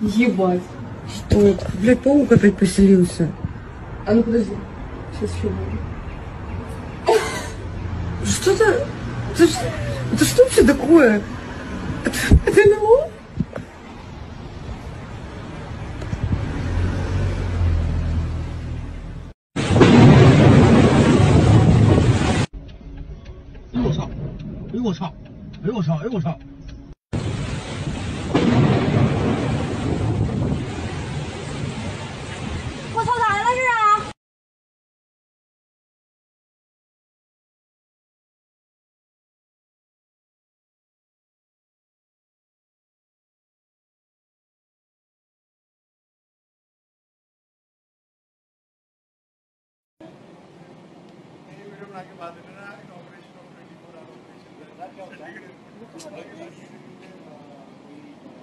Ебать. Что это? Блядь, паук опять поселился. А ну подожди. Сейчас еще буду. Что это? Это, ш- это что вообще такое? Это, это НЛО?哎呦我操！哎呦我操！哎呦我操！哎呦我操！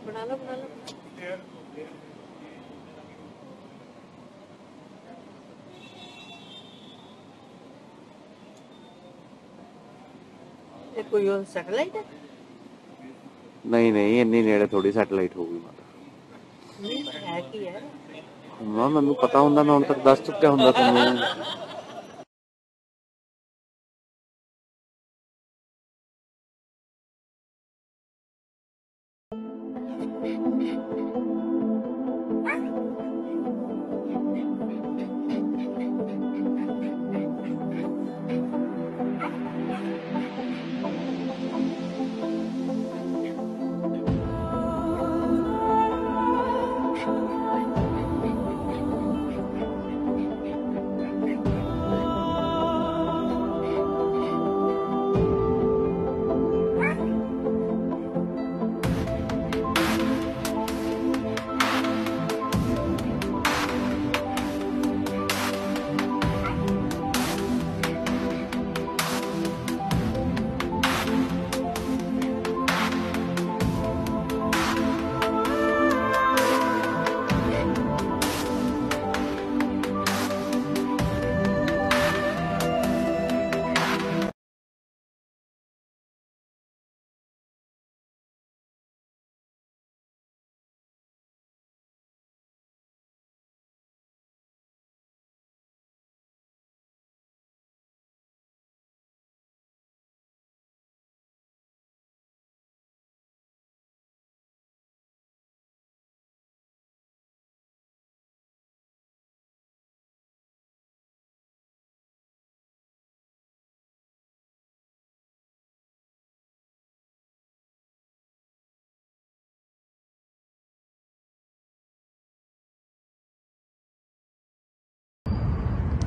？बना लो बना लो ਇਹ ਕੋਈ ਉਹ ਸੈਟਲਾਈਟ ਹੈ ਨਹੀਂ ਨਹੀਂ ਇੰਨੀ ਨੇੜੇ ਥੋੜੀ ਸੈਟਲਾਈਟ ਹੋਊਗੀ ਮਾਤਾ ਨਹੀਂ ਹੈ ਕੀ ਹੈ ਹਾਂ ਮੈਨੂੰ ਪਤਾ ਹੁੰਦਾ ਮੈਂ ਹੁਣ ਤੱਕ ਦੱਸ ਚੁੱਕਿਆ ਹੁੰਦਾ ਤੁਹਾਨੂੰ 啊！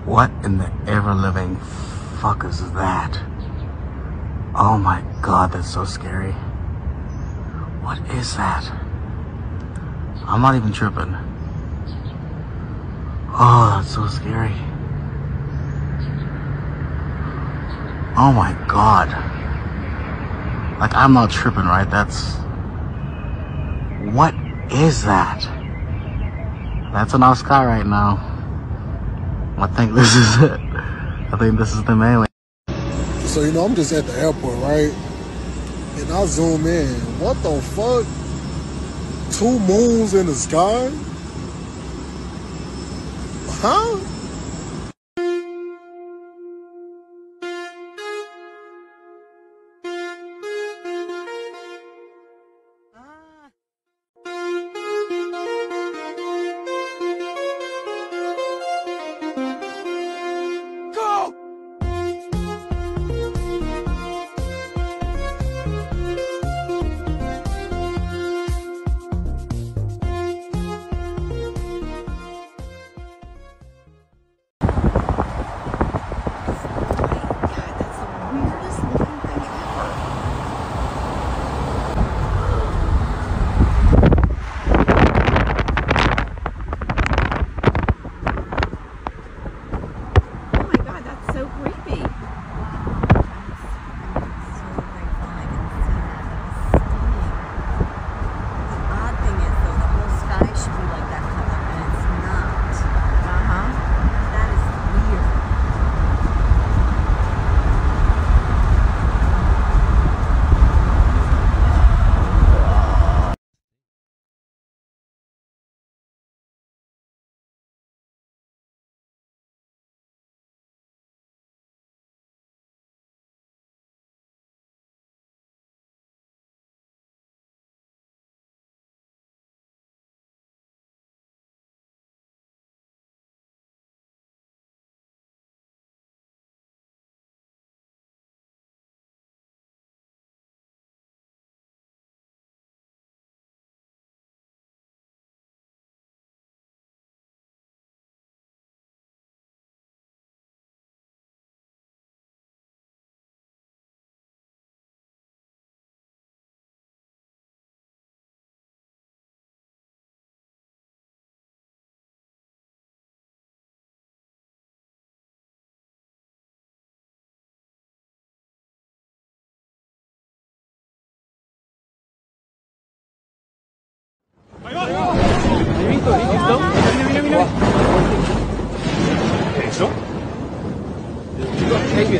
What in the ever living fuck is that? Oh my god, that's so scary. What is that? I'm not even tripping. Oh, that's so scary. Oh my god. Like, I'm not tripping, right? That's. What is that? That's our sky right now. I think this is it. I think this is the main So you know, I'm just at the airport, right? And I zoom in. What the fuck? Two moons in the sky? Huh?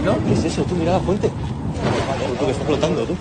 ¿Qué es eso? Tú mira la fuente. Tú que está flotando, tú.